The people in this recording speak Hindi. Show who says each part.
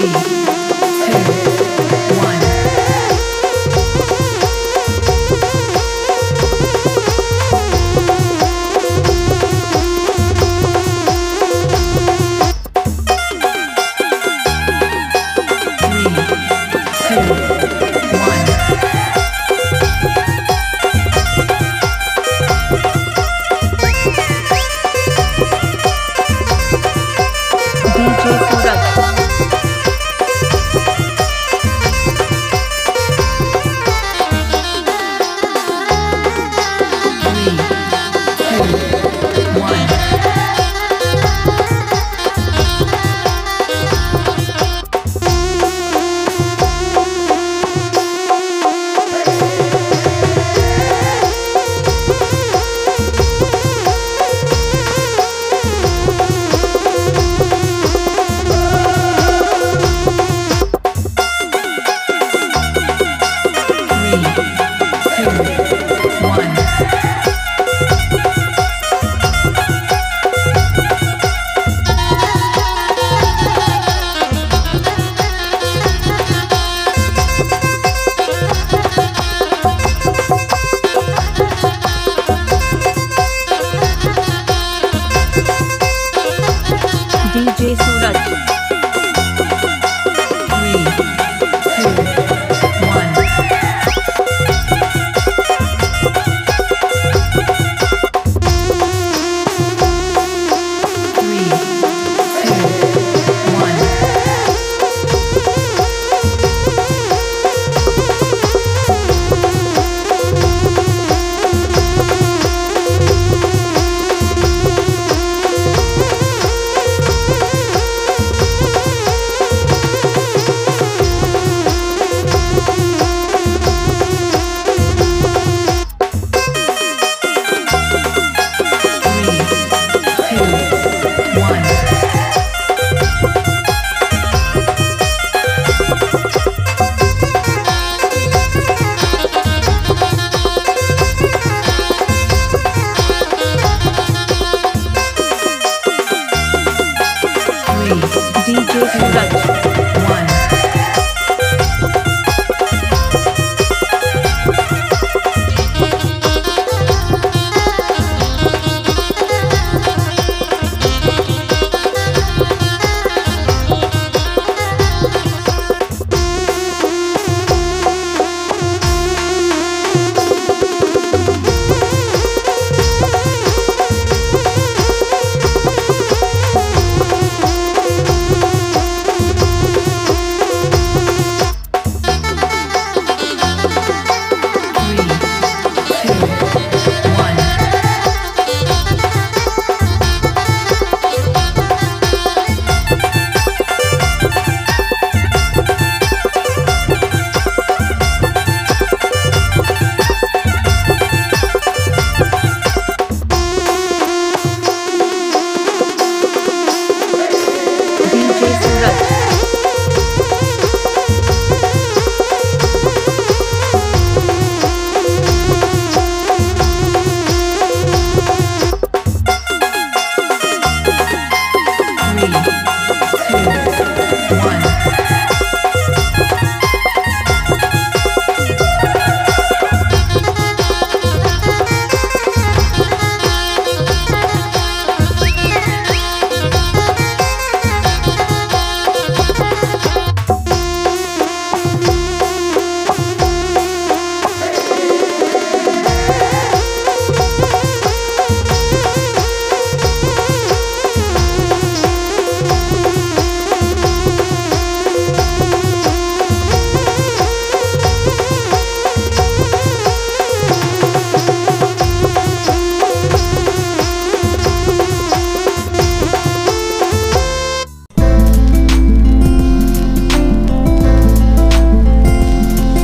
Speaker 1: free. DJ Touch. 不